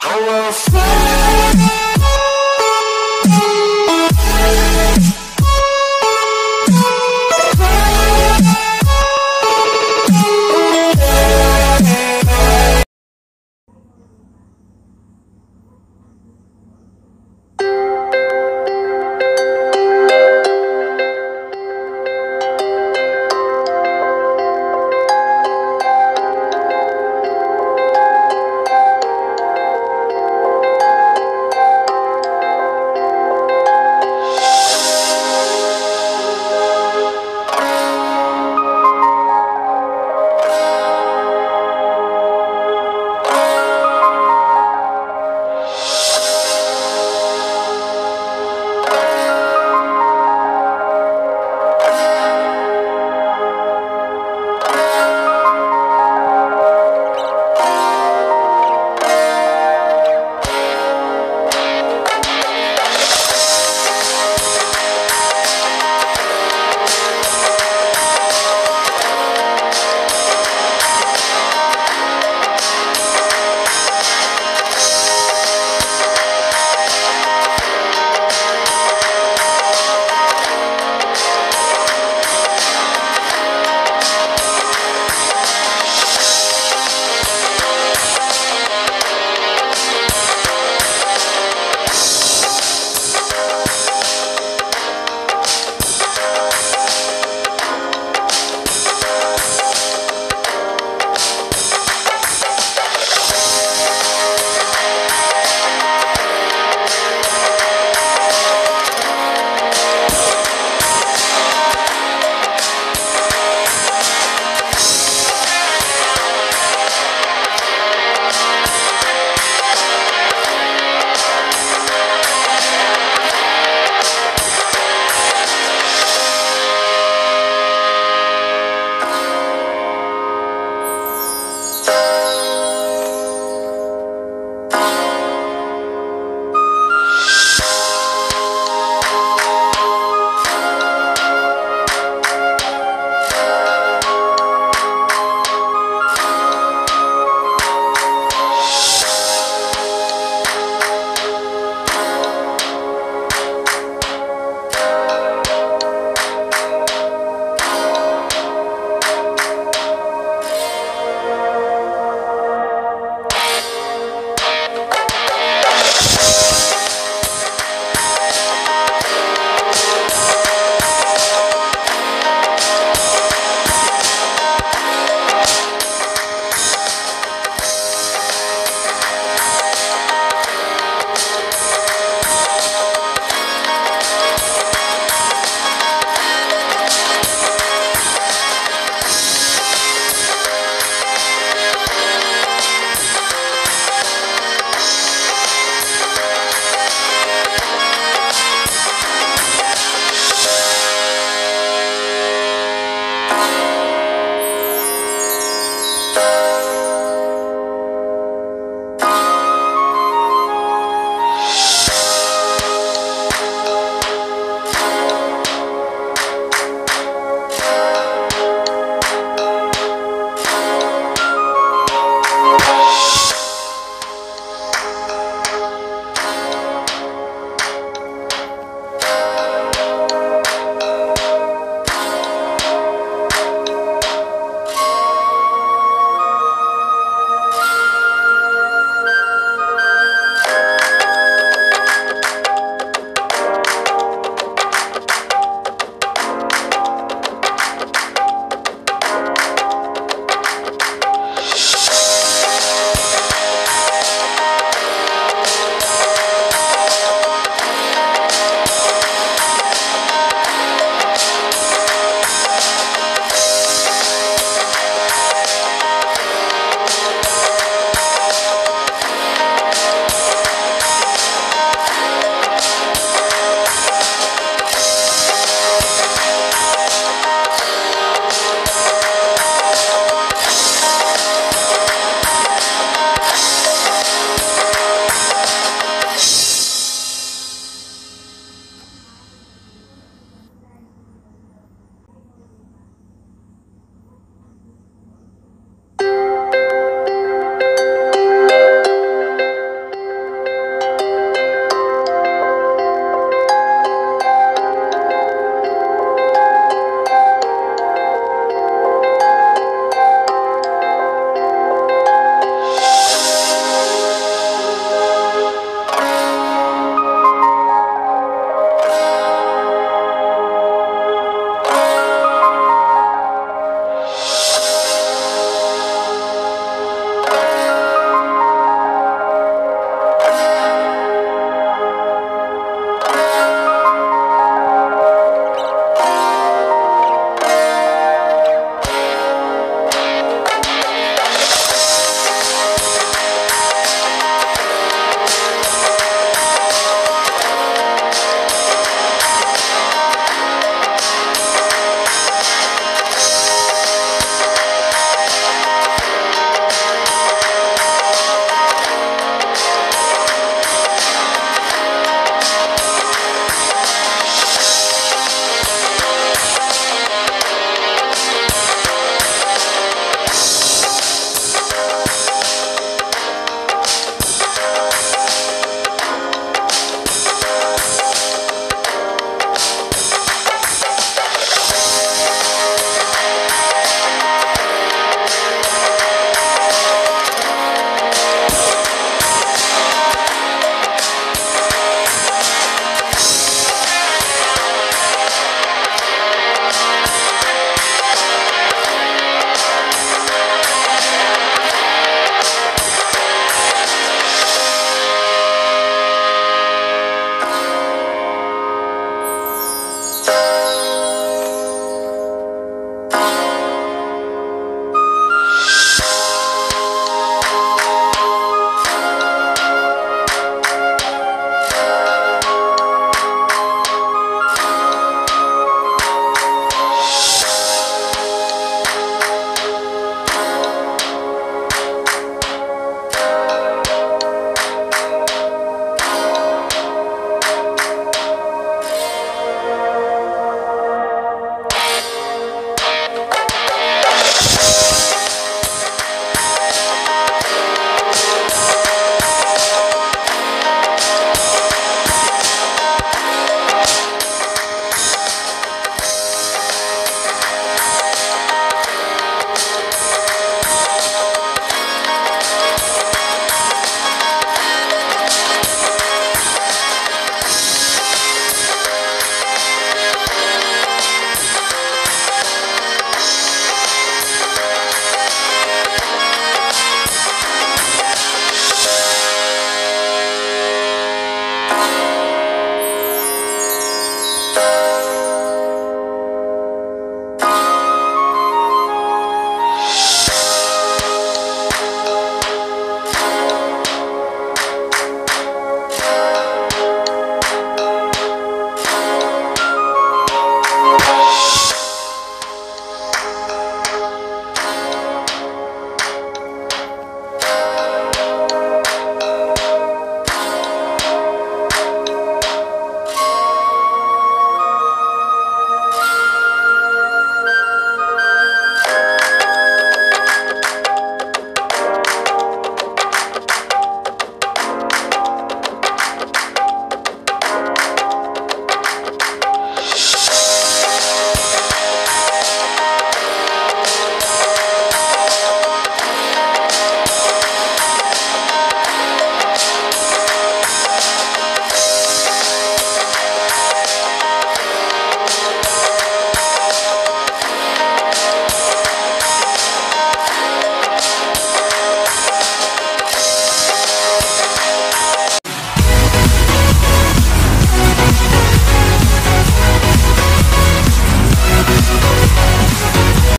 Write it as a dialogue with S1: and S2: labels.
S1: I will fly.